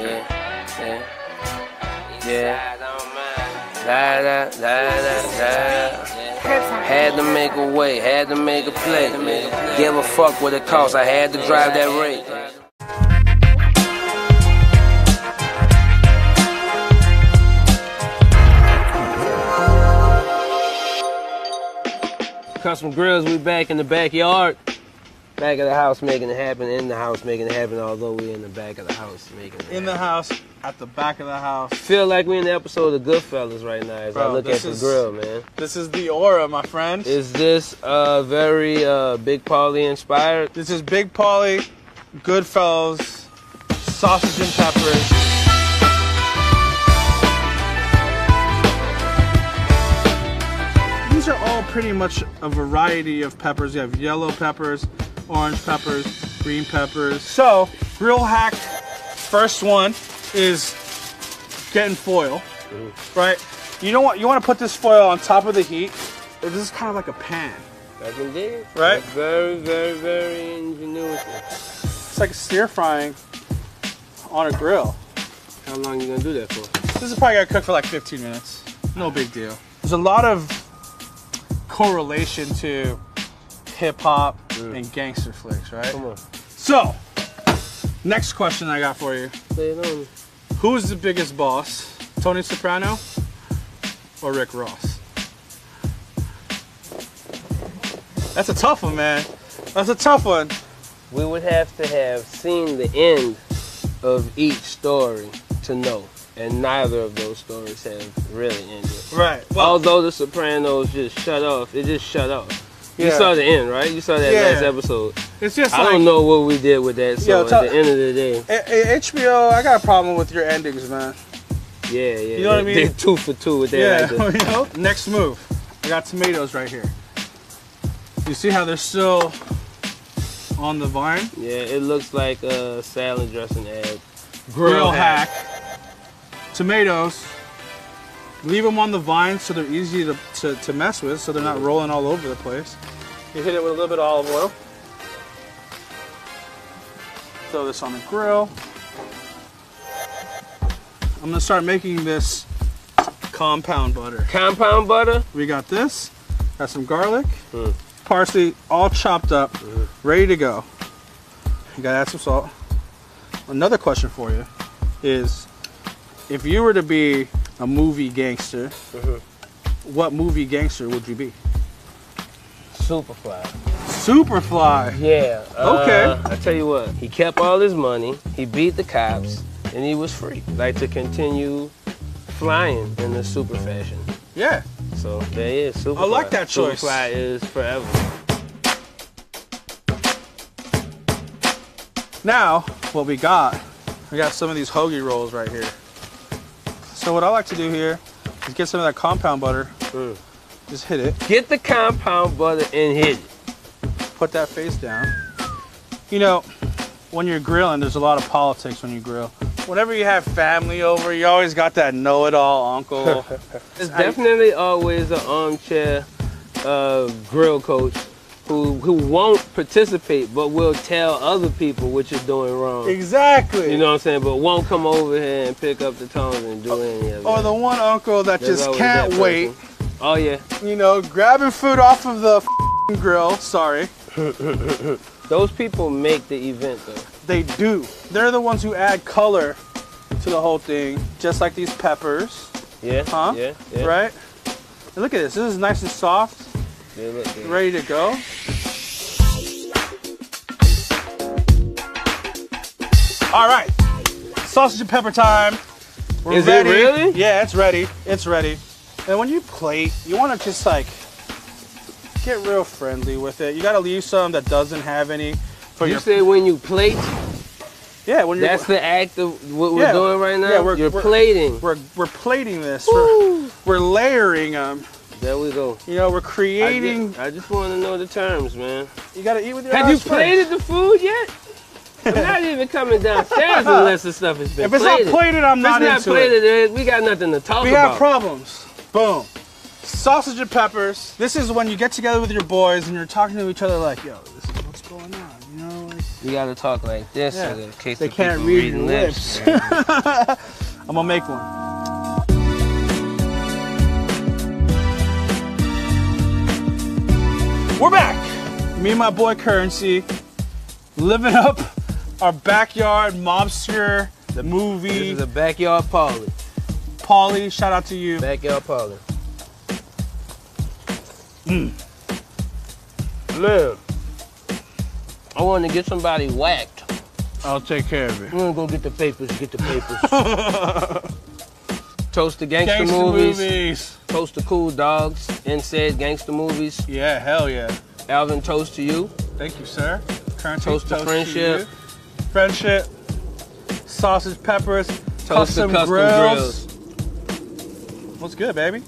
Yeah, yeah, yeah. Da da da da da. Had to make a way, had to make a play. Give a fuck what it costs. I had to drive that rate. Custom Grills, we back in the backyard. Back of the house making it happen, in the house making it happen, although we in the back of the house making it In the house, at the back of the house. Feel like we in the episode of Goodfellas right now as I look at the is- grill, man. This is the aura, my friend. Is this uh very uh Big Paulie inspired? This is Big Paulie, Goodfellas, sausage and peppers. These are all pretty much a variety of peppers. You have yellow peppers, orange peppers, green peppers. So, grill hack, first one is getting foil, right? You know what? you want to put this foil on top of the heat. This is kind of like a pan. I can dig it. Right? That's Very, very, very ingenuity. It's like stir frying on a grill. How long are you gonna do that for? This is probably gonna cook for like 15 minutes. No big deal. There's a lot of correlation to hip hop and gangster flicks, right? Come on. So, next question I got for you. Say it on me. Who's the biggest boss? Tony Soprano or Rick Ross? That's a tough one, man. That's a tough one. We would have to have seen the end of each story to know. And neither of those stories have really ended. Right. Although the Sopranos just shut off, it just shut off. You Yeah. saw the end, right? You saw that Yeah. last episode. it's just I like don't know what we did with that. So Yo, at the end of the day, A- A- HBO, I got a problem with your endings, man. yeah, yeah. You know what I mean? They're two for two with that. Yeah, you know? Next move. I got tomatoes right here. You see how they're still on the vine? Yeah, it looks like a salad dressing ad. Grill hack. Tomatoes. Leave them on the vine so they're easy to, to, to mess with, so they're not mm-hmm. rolling all over the place. You hit it with a little bit of olive oil. Throw this on the grill. I'm gonna start making this compound butter. Compound butter. We got this. Got some garlic, Mm. parsley, all chopped up, ready to go. You gotta add some salt. Another question for you is, if you were to be a movie gangster, Mhm. what movie gangster would you be? Superfly. Superfly. Yeah. Okay. uh, I tell you what, he kept all his money, he beat the cops, and he was free. Like to continue flying in the super fashion. Yeah. So there he is. Superfly. I like that choice. Superfly is forever. Now, what we got, we got some of these hoagie rolls right here. So what I like to do here is get some of that compound butter, Mm. Just hit it, Get the compound butter and hit it. put that face down. You know, when you're grilling, there's a lot of politics when you grill. Whenever you have family over, you always got that know-it-all uncle. It's definitely always an armchair uh, grill coach who who won't participate but will tell other people what you're doing wrong. exactly. You know what I'm saying? But won't come over here and pick up the tongs and do any of it. or the one uncle that There's just can't that wait. Oh yeah, You know, grabbing food off of the grill. Sorry, those people make the event though. they do. They're the ones who add color to the whole thing, just like these peppers, Yeah, Huh? yeah, yeah. right? And look at this. This is nice and soft, They look good. ready to go. All right, sausage and pepper time. We're Is it ready. really? Yeah, it's ready. It's ready. And when you plate, you want to just like get real friendly with it. You got to leave some that doesn't have any for You your. say when you plate, yeah, when you're. that's the act of what we're Yeah, doing right now. yeah, we're- you're we're- plating. we're we're plating this. We're, we're layering them. There we go. You know, we're I creating. just, I just want to know the terms, man. You got to eat with your Have you first. plated the food yet? I'm not even coming downstairs unless the stuff has been If it's plated. not plated, I'm If not it's not plated, it. we got nothing to talk We about. have problems. Boom. Sausage and peppers. This is when you get together with your boys and you're talking to each other like, yo, this is what's going on. You know, like You gotta talk like this Yeah. in case They the can't read reading your lips. I'm gonna make one. We're back. Me and my boy Curren$y, living up our backyard mobster the movie. This is a backyard parlor. Paulie, shout out to you. Backyard parlor. Hmm. Live. I want to get somebody whacked. I'll take care of it. I'm gonna go get the papers. Get the papers. Toast to gangster, Gangster movies. movies. Toast to cool dogs. Instead, gangster movies. Yeah, hell yeah. Alvin, toast to you. Thank you, sir. Curren$y, Toast to friendship. you. friendship. Sausage peppers. Toast custom, to custom grills. grills. What's good, baby?